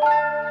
you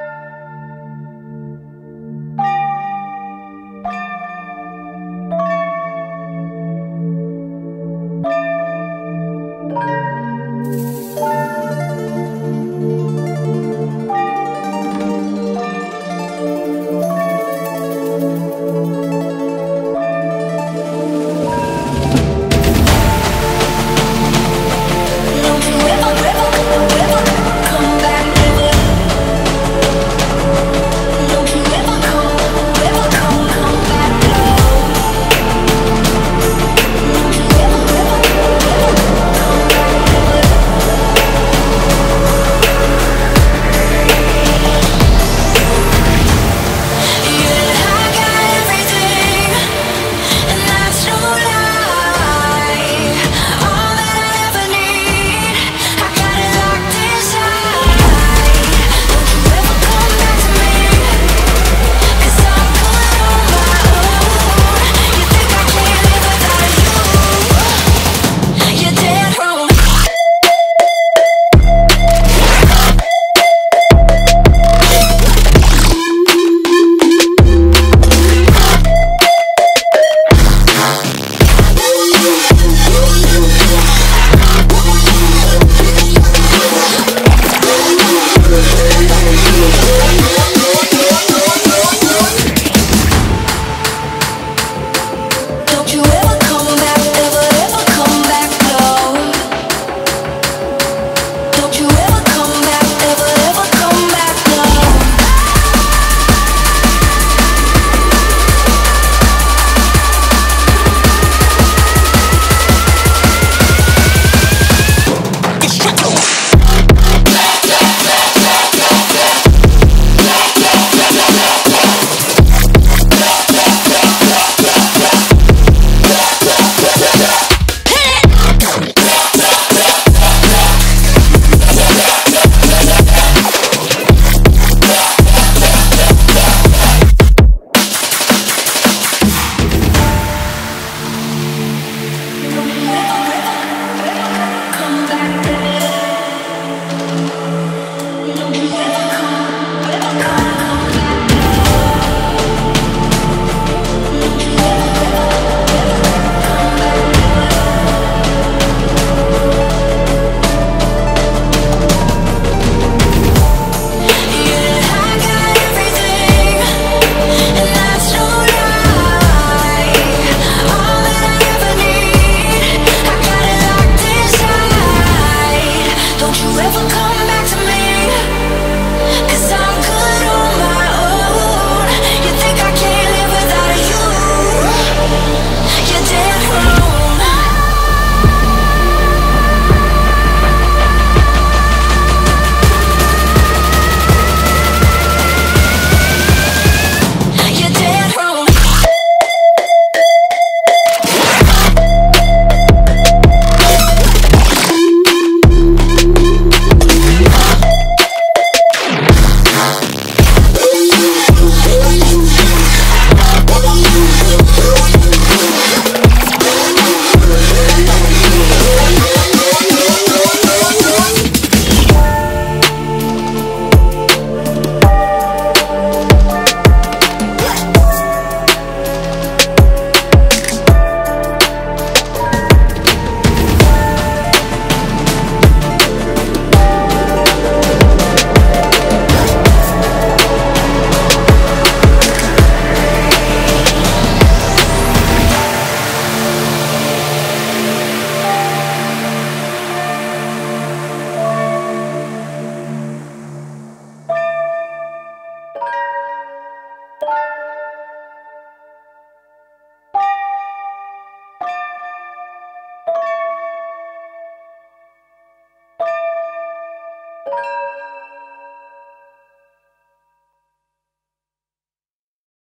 you.